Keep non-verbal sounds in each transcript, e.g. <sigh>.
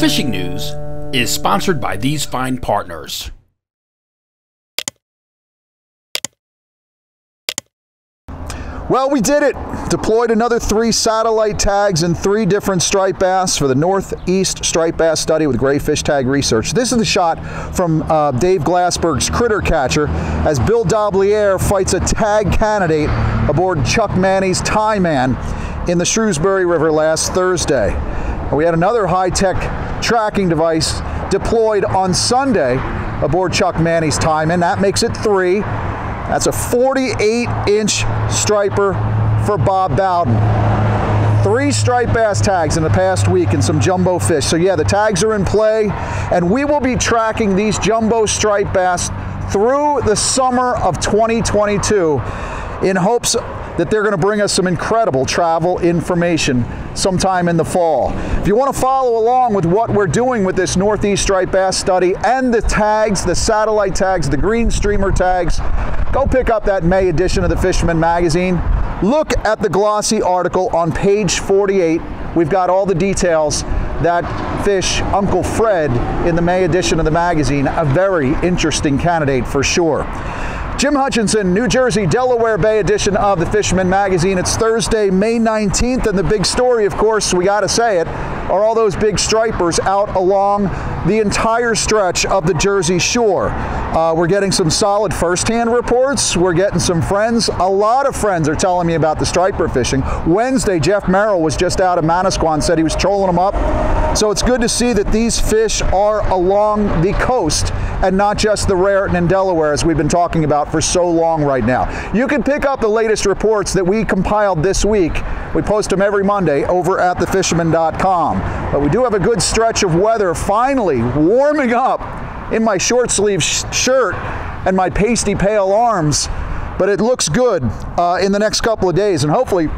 fishing news is sponsored by these fine partners. Well, we did it. Deployed another three satellite tags and three different striped bass for the Northeast Striped Bass Study with Gray Fishtag Research. This is the shot from uh, Dave Glassberg's Critter Catcher as Bill Doblier fights a tag candidate aboard Chuck Manny's Tie Man in the Shrewsbury River last Thursday. We had another high-tech tracking device deployed on Sunday aboard Chuck Manny's time, and That makes it three. That's a 48 inch striper for Bob Bowden. Three striped bass tags in the past week and some jumbo fish. So yeah, the tags are in play and we will be tracking these jumbo striped bass through the summer of 2022 in hopes that they're going to bring us some incredible travel information sometime in the fall. If you want to follow along with what we're doing with this Northeast Striped Bass study and the tags, the satellite tags, the green streamer tags, go pick up that May edition of the Fisherman Magazine. Look at the glossy article on page 48. We've got all the details that fish Uncle Fred in the May edition of the magazine, a very interesting candidate for sure. Jim Hutchinson, New Jersey, Delaware Bay edition of the Fisherman Magazine. It's Thursday, May 19th, and the big story, of course, we got to say it, are all those big stripers out along the entire stretch of the Jersey Shore. Uh, we're getting some solid firsthand reports. We're getting some friends. A lot of friends are telling me about the striper fishing. Wednesday, Jeff Merrill was just out of Manasquan, said he was trolling them up. So it's good to see that these fish are along the coast and not just the Raritan and Delaware as we've been talking about for so long right now. You can pick up the latest reports that we compiled this week. We post them every Monday over at thefisherman.com. But we do have a good stretch of weather finally warming up in my short sleeve sh shirt and my pasty pale arms. But it looks good uh, in the next couple of days and hopefully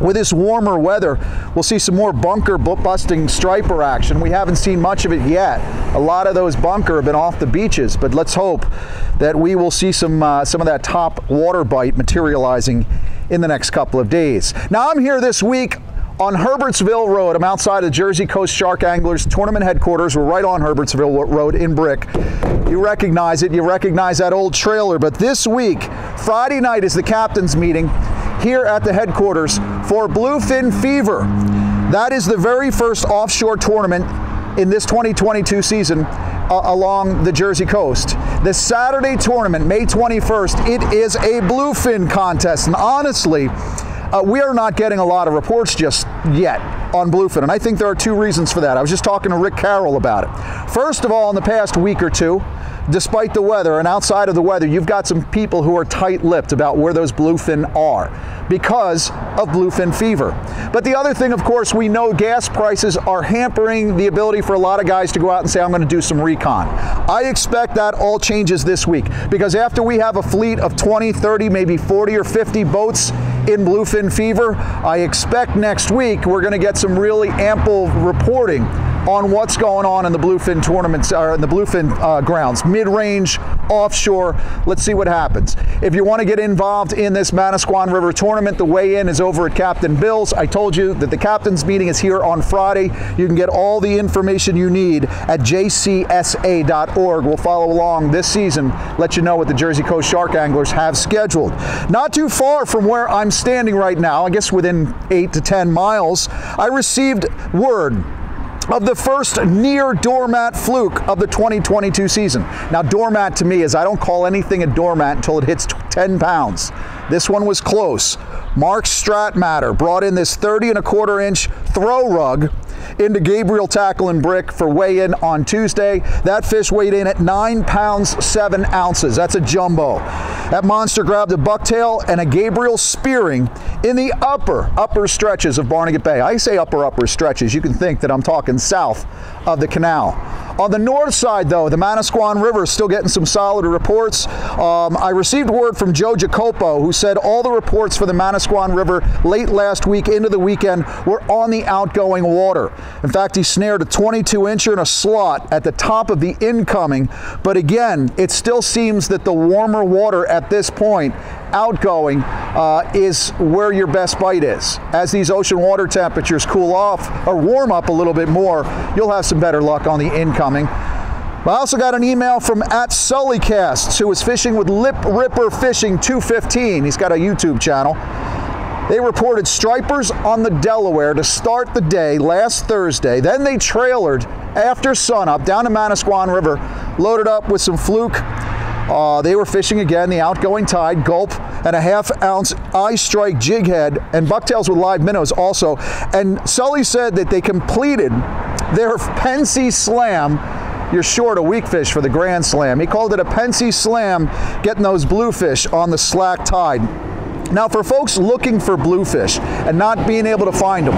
with this warmer weather, we'll see some more bunker busting striper action. We haven't seen much of it yet. A lot of those bunker have been off the beaches, but let's hope that we will see some, uh, some of that top water bite materializing in the next couple of days. Now I'm here this week on Herbertsville Road. I'm outside of Jersey Coast Shark Anglers tournament headquarters. We're right on Herbertsville Road in Brick. You recognize it, you recognize that old trailer, but this week, Friday night is the captain's meeting here at the headquarters for Bluefin Fever. That is the very first offshore tournament in this 2022 season uh, along the Jersey coast. The Saturday tournament, May 21st, it is a bluefin contest. And honestly, uh, we are not getting a lot of reports just yet on bluefin, and I think there are two reasons for that. I was just talking to Rick Carroll about it. First of all, in the past week or two, despite the weather and outside of the weather, you've got some people who are tight-lipped about where those bluefin are because of bluefin fever. But the other thing, of course, we know gas prices are hampering the ability for a lot of guys to go out and say, I'm going to do some recon. I expect that all changes this week because after we have a fleet of 20, 30, maybe 40 or 50 boats in bluefin fever, I expect next week we're going to get some really ample reporting on what's going on in the bluefin tournaments or in the bluefin uh, grounds, mid-range, offshore. Let's see what happens. If you want to get involved in this Manasquan River tournament, the weigh-in is over at Captain Bill's. I told you that the captain's meeting is here on Friday. You can get all the information you need at jcsa.org. We'll follow along this season, let you know what the Jersey Coast Shark Anglers have scheduled. Not too far from where I'm standing right now, I guess within eight to 10 miles, I received word of the first near doormat fluke of the 2022 season. Now, doormat to me is I don't call anything a doormat until it hits 10 pounds. This one was close. Mark Stratmatter brought in this 30 and a quarter inch throw rug into Gabriel Tackle and Brick for weigh-in on Tuesday. That fish weighed in at nine pounds, seven ounces. That's a jumbo. That monster grabbed a bucktail and a Gabriel spearing in the upper, upper stretches of Barnegat Bay. I say upper, upper stretches. You can think that I'm talking south of the canal. On the north side, though, the Manasquan River is still getting some solid reports. Um, I received word from Joe Jacopo, who said all the reports for the Manasquan River late last week into the weekend were on the outgoing water. In fact, he snared a 22 incher in a slot at the top of the incoming. But again, it still seems that the warmer water at this point outgoing uh, is where your best bite is. As these ocean water temperatures cool off or warm up a little bit more, you'll have some better luck on the incoming. I also got an email from at Sullycasts, who was fishing with Lip Ripper Fishing 215. He's got a YouTube channel. They reported stripers on the Delaware to start the day last Thursday. Then they trailered after sunup down to Manasquan River, loaded up with some fluke. Uh, they were fishing again, the outgoing tide, gulp, and a half ounce eye strike jig head, and bucktails with live minnows also. And Sully said that they completed their Pensy Slam you're short a weak fish for the Grand Slam. He called it a Pensy Slam, getting those bluefish on the slack tide. Now, for folks looking for bluefish and not being able to find them,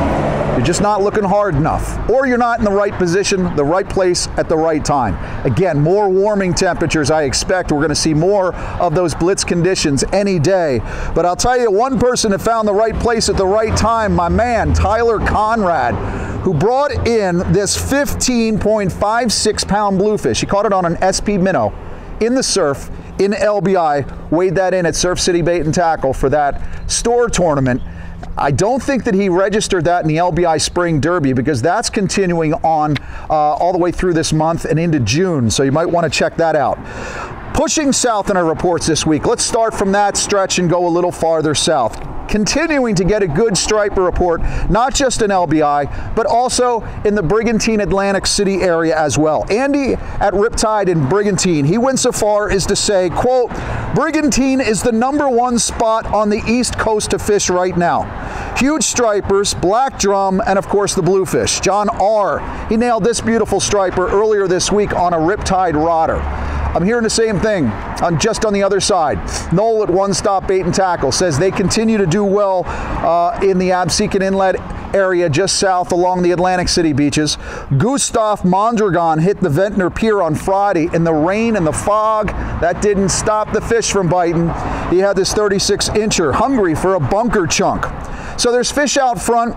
you're just not looking hard enough, or you're not in the right position, the right place at the right time. Again, more warming temperatures, I expect. We're going to see more of those blitz conditions any day. But I'll tell you, one person that found the right place at the right time, my man, Tyler Conrad, who brought in this 15.56 pound bluefish. He caught it on an SP minnow in the surf in LBI, weighed that in at Surf City Bait and Tackle for that store tournament. I don't think that he registered that in the LBI Spring Derby because that's continuing on uh, all the way through this month and into June. So you might want to check that out. Pushing south in our reports this week. Let's start from that stretch and go a little farther south continuing to get a good striper report, not just in LBI, but also in the Brigantine Atlantic City area as well. Andy at Riptide in Brigantine, he went so far as to say, quote, Brigantine is the number one spot on the east coast to fish right now. Huge stripers, black drum, and of course the bluefish. John R., he nailed this beautiful striper earlier this week on a Riptide rodder. I'm hearing the same thing on just on the other side. Noel at One Stop Bait and Tackle says they continue to do well uh, in the Absecon Inlet area just south along the Atlantic City beaches. Gustav Mondragon hit the Ventnor Pier on Friday in the rain and the fog. That didn't stop the fish from biting. He had this 36 incher, hungry for a bunker chunk. So there's fish out front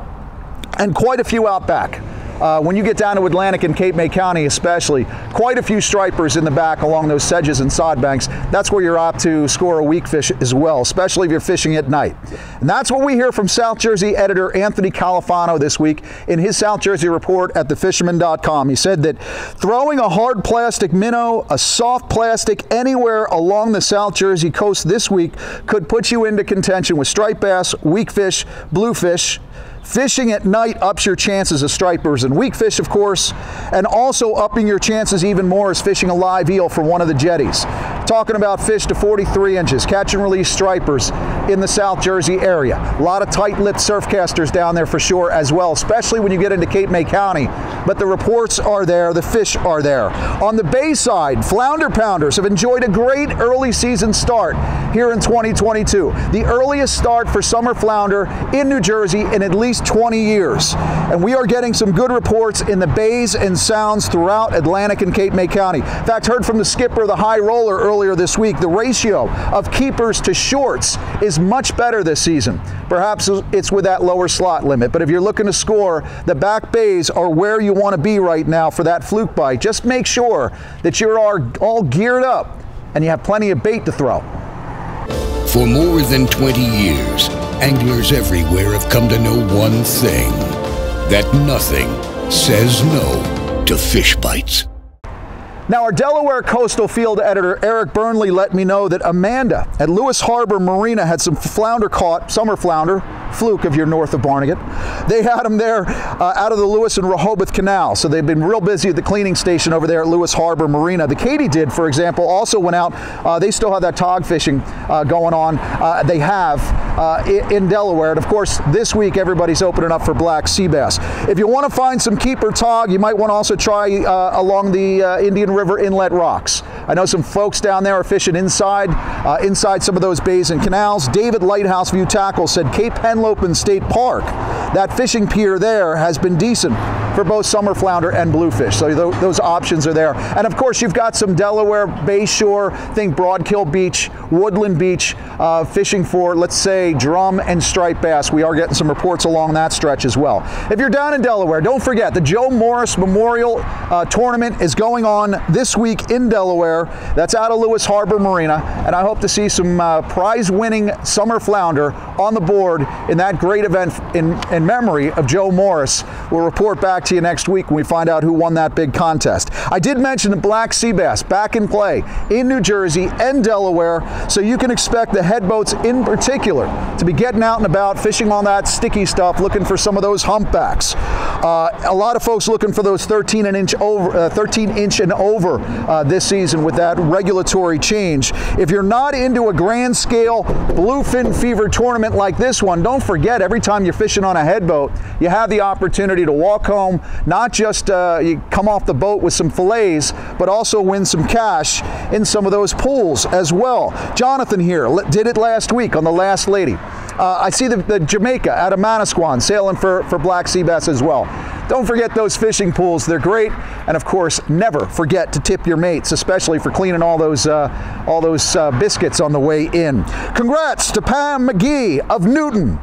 and quite a few out back. Uh, when you get down to Atlantic and Cape May County especially, quite a few stripers in the back along those sedges and sod banks. That's where you're apt to score a weak fish as well, especially if you're fishing at night. And that's what we hear from South Jersey editor Anthony Califano this week in his South Jersey report at thefisherman.com. He said that throwing a hard plastic minnow, a soft plastic anywhere along the South Jersey coast this week could put you into contention with striped bass, weak fish, bluefish, Fishing at night ups your chances of stripers and weak fish, of course, and also upping your chances even more is fishing a live eel for one of the jetties. Talking about fish to 43 inches, catch and release stripers in the South Jersey area. A lot of tight-lipped surfcasters down there for sure as well, especially when you get into Cape May County. But the reports are there, the fish are there. On the bay side, flounder pounders have enjoyed a great early season start here in 2022. The earliest start for summer flounder in New Jersey in at least least 20 years. And we are getting some good reports in the bays and sounds throughout Atlantic and Cape May County. In fact, heard from the skipper of the high roller earlier this week, the ratio of keepers to shorts is much better this season. Perhaps it's with that lower slot limit, but if you're looking to score, the back bays are where you want to be right now for that fluke bite. Just make sure that you're all geared up and you have plenty of bait to throw. For more than 20 years, anglers everywhere have come to know one thing that nothing says no to fish bites. Now, our Delaware Coastal Field editor Eric Burnley let me know that Amanda at Lewes Harbor Marina had some flounder caught, summer flounder, fluke if you're north of Barnegat. They had them there uh, out of the Lewes and Rehoboth Canal, so they've been real busy at the cleaning station over there at Lewes Harbor Marina. The Katydid, for example, also went out. Uh, they still have that tog fishing uh, going on. Uh, they have uh, in Delaware, and of course, this week everybody's opening up for black sea bass. If you want to find some keeper tog, you might want to also try uh, along the Indian River Inlet rocks. I know some folks down there are fishing inside, uh, inside some of those bays and canals. David Lighthouse View Tackle said Cape Henlopen State Park, that fishing pier there has been decent for both summer flounder and bluefish. So th- those options are there. And of course, you've got some Delaware Bayshore, think Broadkill Beach, Woodland Beach, uh, fishing for, let's say, drum and striped bass. We are getting some reports along that stretch as well. If you're down in Delaware, don't forget the Joe Morris Memorial uh, Tournament is going on this week in Delaware. That's out of Lewes Harbor Marina, and I hope to see some uh, prize-winning summer flounder on the board in that great event in, in memory of Joe Morris. We'll report back to you next week when we find out who won that big contest. I did mention the black sea bass back in play in New Jersey and Delaware, so you can expect the head boats in particular to be getting out and about fishing on that sticky stuff, looking for some of those humpbacks. Uh, a lot of folks looking for those 13 and inch over, uh, 13 inch and over uh, this season with that regulatory change. If you're not into a grand scale bluefin fever tournament like this one, don't forget every time you're fishing on a head boat, you have the opportunity to walk home, not just uh, you come off the boat with some fillets, but also win some cash in some of those pools as well. Jonathan here did it last week on the Last Lady. Uh, I see the, the, Jamaica out of Manasquan sailing for, for black sea bass as well. Don't forget those fishing pools; they're great. And of course, never forget to tip your mates, especially for cleaning all those uh, all those uh, biscuits on the way in. Congrats to Pam McGee of Newton.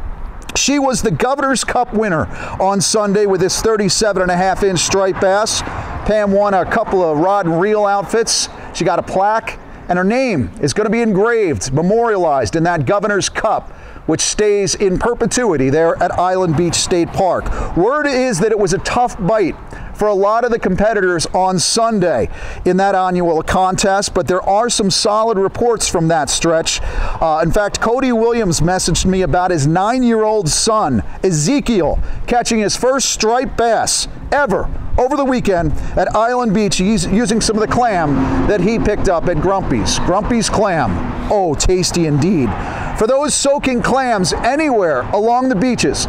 She was the Governor's Cup winner on Sunday with this 37 and a half inch striped bass. Pam won a couple of rod and reel outfits. She got a plaque, and her name is going to be engraved, memorialized in that Governor's Cup which stays in perpetuity there at Island Beach State Park. Word is that it was a tough bite for a lot of the competitors on Sunday in that annual contest, but there are some solid reports from that stretch. Uh, in fact, Cody Williams messaged me about his nine year old son, Ezekiel, catching his first striped bass ever over the weekend at Island Beach using some of the clam that he picked up at Grumpy's. Grumpy's clam. Oh, tasty indeed for those soaking clams anywhere along the beaches.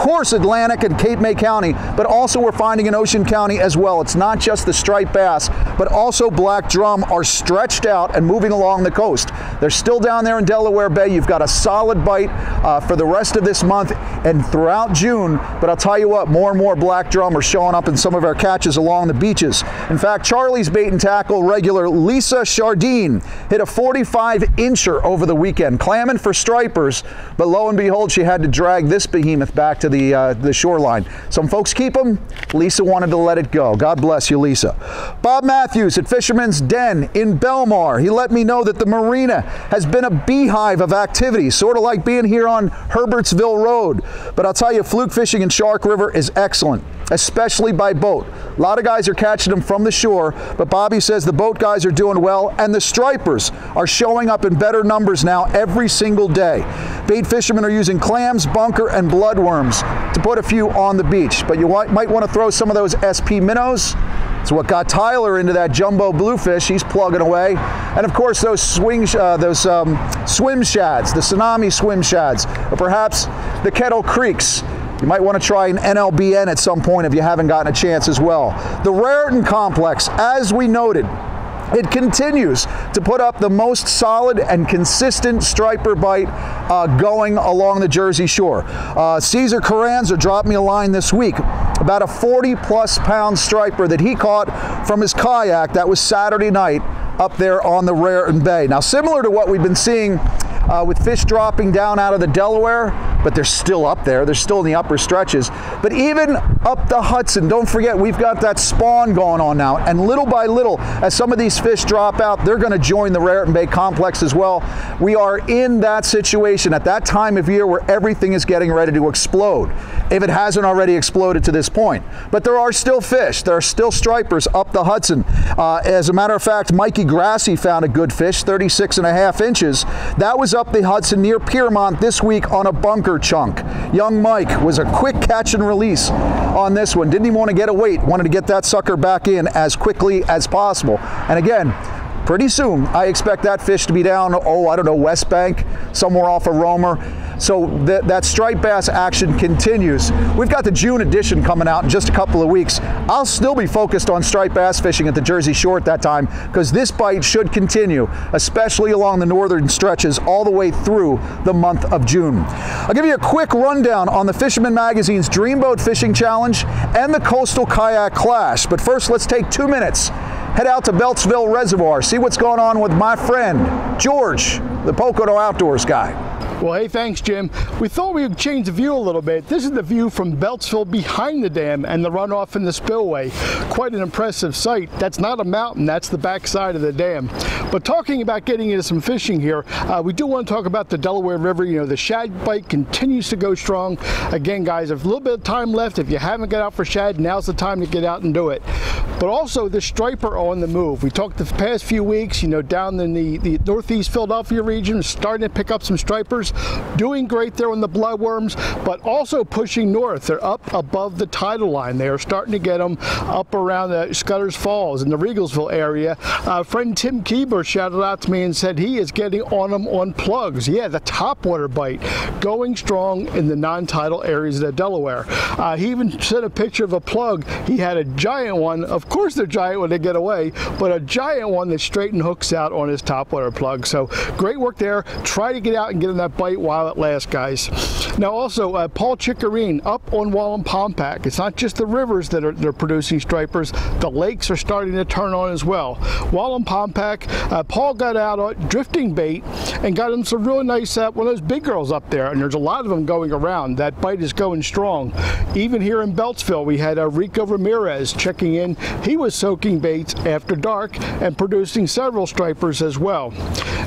Course, Atlantic and Cape May County, but also we're finding in Ocean County as well. It's not just the striped bass, but also black drum are stretched out and moving along the coast. They're still down there in Delaware Bay. You've got a solid bite uh, for the rest of this month and throughout June. But I'll tell you what, more and more black drum are showing up in some of our catches along the beaches. In fact, Charlie's bait and tackle regular Lisa Chardine hit a 45 incher over the weekend, clamming for stripers, but lo and behold, she had to drag this behemoth back to the, uh, the shoreline. Some folks keep them. Lisa wanted to let it go. God bless you, Lisa. Bob Matthews at Fisherman's Den in Belmar. He let me know that the marina has been a beehive of activity, sort of like being here on Herbertsville Road. But I'll tell you, fluke fishing in Shark River is excellent especially by boat. A lot of guys are catching them from the shore, but Bobby says the boat guys are doing well, and the stripers are showing up in better numbers now every single day. Bait fishermen are using clams, bunker, and bloodworms to put a few on the beach, but you might want to throw some of those SP minnows. It's what got Tyler into that jumbo bluefish. He's plugging away, and of course those swing, uh, those um, swim shads, the tsunami swim shads, or perhaps the Kettle Creeks. You might want to try an NLBN at some point if you haven't gotten a chance as well. The Raritan Complex, as we noted, it continues to put up the most solid and consistent striper bite uh, going along the Jersey Shore. Uh, Caesar Carranza dropped me a line this week about a 40 plus pound striper that he caught from his kayak. That was Saturday night up there on the Raritan Bay. Now, similar to what we've been seeing uh, with fish dropping down out of the Delaware, but they're still up there. They're still in the upper stretches. But even up the Hudson, don't forget, we've got that spawn going on now. And little by little, as some of these fish drop out, they're going to join the Raritan Bay complex as well. We are in that situation at that time of year where everything is getting ready to explode, if it hasn't already exploded to this point. But there are still fish. There are still stripers up the Hudson. Uh, as a matter of fact, Mikey Grassi found a good fish, 36 and a half inches. That was up the Hudson near Piermont this week on a bunker chunk. Young Mike was a quick catch and release on this one. Didn't even want to get a weight, wanted to get that sucker back in as quickly as possible. And again, pretty soon, I expect that fish to be down, oh, I don't know, West Bank, somewhere off of Romer. So th that striped bass action continues. We've got the June edition coming out in just a couple of weeks. I'll still be focused on striped bass fishing at the Jersey Shore at that time because this bite should continue, especially along the northern stretches all the way through the month of June. I'll give you a quick rundown on the Fisherman Magazine's Dreamboat Fishing Challenge and the Coastal Kayak Clash. But first, let's take two minutes head out to Beltzville Reservoir, see what's going on with my friend, George, the Pocono Outdoors guy. Well, hey, thanks, Jim. We thought we would change the view a little bit. This is the view from Beltzville behind the dam and the runoff in the spillway. Quite an impressive sight. That's not a mountain, that's the backside of the dam. But talking about getting into some fishing here, uh, we do want to talk about the Delaware River. You know, the shad bite continues to go strong. Again, guys, a little bit of time left, if you haven't got out for shad, now's the time to get out and do it. But also the striper on the move. We talked the past few weeks, you know, down in the, the northeast Philadelphia region, starting to pick up some stripers doing great there on the bloodworms, but also pushing north. They're up above the tidal line. They are starting to get them up around the Scudder's Falls in the Riegelsville area. Uh, friend Tim Keeber shouted out to me and said he is getting on them on plugs. Yeah, the topwater bite going strong in the non-tidal areas of Delaware. Uh, he even sent a picture of a plug. He had a giant one. Of course they're giant when they get away, but a giant one that straight and hooks out on his topwater plug. So great work there. Try to get out and get in that bite while it lasts, guys. Now also, uh, Paul Chickarine up on Wallenpaupack. It's not just the rivers that are they're producing stripers. The lakes are starting to turn on as well. Wallenpaupack, uh, Paul got out on drifting bait and got him some really nice, uh, one of those big girls up there. And there's a lot of them going around. That bite is going strong. Even here in Beltzville, we had uh, Rico Ramirez checking in. He was soaking baits after dark and producing several stripers as well.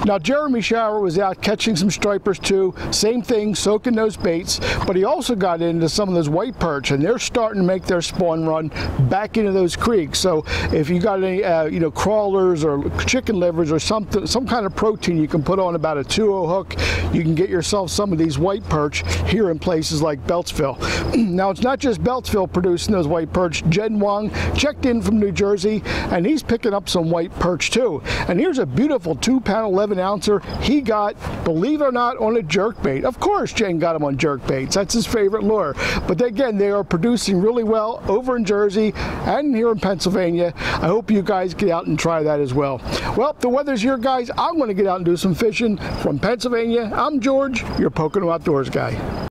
Now, Jeremy Shower was out catching some stripers too. Same thing, soaking those baits, but he also got into some of those white perch, and they're starting to make their spawn run back into those creeks. So if you got any, uh, you know, crawlers or chicken livers or something, some kind of protein you can put on about a 2-0 hook, you can get yourself some of these white perch here in places like Beltzville. <clears throat> now, it's not just Beltzville producing those white perch. Jen Wong checked in from New Jersey, and he's picking up some white perch too. And here's a beautiful two-pound 11 ouncer he got, believe it or not, on a jerk bait. Of course, Jen got him on jerk baits. That's his favorite lure. But again, they are producing really well over in Jersey and here in Pennsylvania. I hope you guys get out and try that as well. Well, the weather's here, guys. I'm going to get out and do some fishing from Pennsylvania. I'm George, your Pocono Outdoors guy.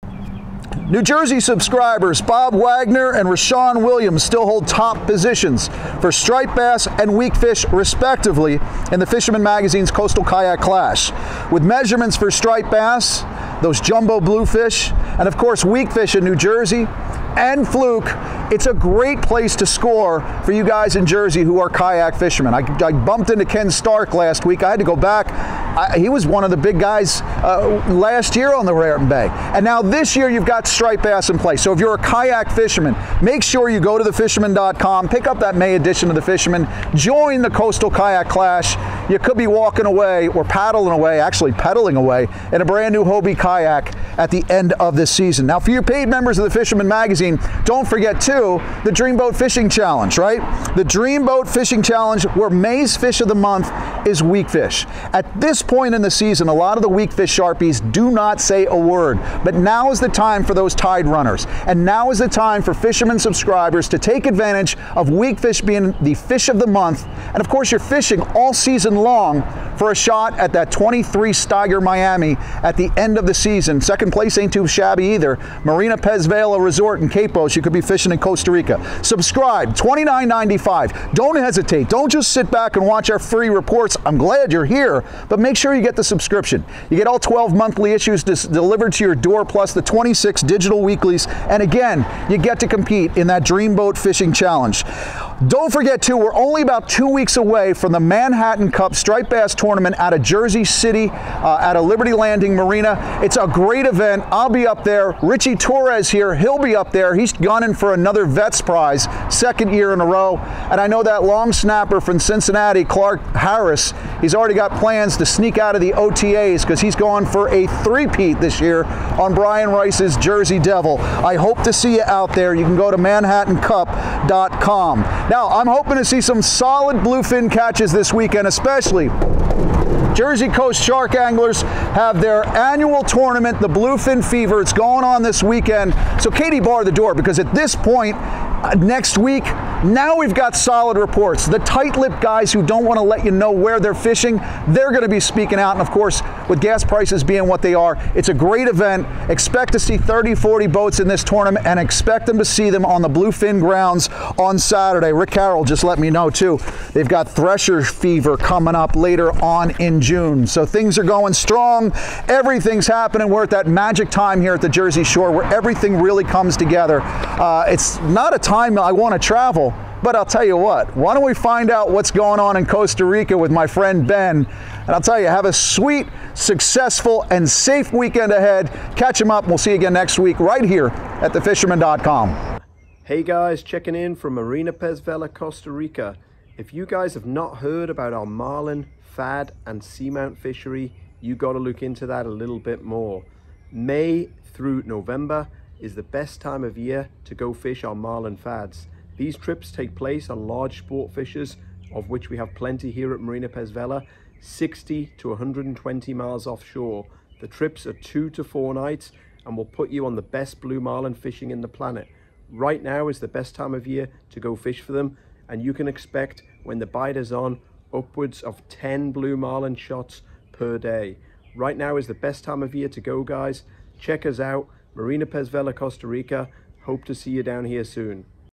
New Jersey subscribers Bob Wagner and Rashawn Williams still hold top positions for striped bass and weakfish, respectively, in the Fisherman Magazine's Coastal Kayak Clash. With measurements for striped bass, those jumbo bluefish, and of course, weakfish in New Jersey, and Fluke, it's a great place to score for you guys in Jersey who are kayak fishermen. I, I bumped into Ken Stark last week. I had to go back. I, he was one of the big guys uh, last year on the Raritan Bay. And now this year you've got striped bass in place. So if you're a kayak fisherman, make sure you go to thefisherman.com, pick up that May edition of The Fisherman, join the Coastal Kayak Clash. You could be walking away or paddling away, actually pedaling away, in a brand new Hobie kayak at the end of this season. Now, for your paid members of the Fisherman Magazine, don't forget too the Dreamboat Fishing Challenge, right? The Dreamboat Fishing Challenge, where May's fish of the month is weak fish. At this point in the season, a lot of the weak fish sharpies do not say a word, but now is the time for those tide runners, and now is the time for fisherman subscribers to take advantage of weak fish being the fish of the month, and of course, you're fishing all season long for a shot at that 23 Steiger Miami at the end of the season. Second place ain't too shabby either. Marina Pez Vela Resort in Quepos. You could be fishing in Costa Rica. Subscribe, $29.95. Don't hesitate. Don't just sit back and watch our free reports. I'm glad you're here, but make sure you get the subscription. You get all 12 monthly issues delivered to your door, plus the 26 digital weeklies. And again, you get to compete in that Dreamboat Fishing Challenge. Don't forget, too, we're only about two weeks away from the Manhattan Cup Striped Bass Tournament out of Jersey City uh, at a Liberty Landing Marina. It's a great event. I'll be up there. Richie Torres here, he'll be up there. He's gunning for another Vets Prize, second year in a row. And I know that long snapper from Cincinnati, Clark Harris, he's already got plans to sneak out of the OTAs because he's going for a three-peat this year on Brian Rice's Jersey Devil. I hope to see you out there. You can go to manhattancup.com. Now, I'm hoping to see some solid bluefin catches this weekend, especially especially Jersey Coast Shark Anglers have their annual tournament, the Bluefin Fever. It's going on this weekend. So Katie bar the door because at this point, uh, next week, now we've got solid reports. The tight-lipped guys who don't want to let you know where they're fishing, they're going to be speaking out. And of course, with gas prices being what they are, it's a great event. Expect to see 30, 40 boats in this tournament and expect them to see them on the Bluefin grounds on Saturday. Rick Carroll just let me know too. They've got Thresher Fever coming up later on in June. So things are going strong. Everything's happening. We're at that magic time here at the Jersey Shore where everything really comes together. Uh, it's not a time I want to travel, but I'll tell you what, why don't we find out what's going on in Costa Rica with my friend Ben? And I'll tell you, have a sweet, successful, and safe weekend ahead. Catch him up. We'll see you again next week right here at thefisherman.com. Hey guys, checking in from Marina Pez Vela, Costa Rica. If you guys have not heard about our marlin, fad, and seamount fishery, you got to look into that a little bit more. May through November is the best time of year to go fish our marlin fads. These trips take place on large sport fishers, of which we have plenty here at Marina Pez Vela, 60 to 120 miles offshore. The trips are two to four nights and will put you on the best blue marlin fishing in the planet. Right now is the best time of year to go fish for them and you can expect when the bite is on upwards of 10 blue marlin shots per day. Right now is the best time of year to go guys. Check us out, Marina Pez Vela, Costa Rica. Hope to see you down here soon.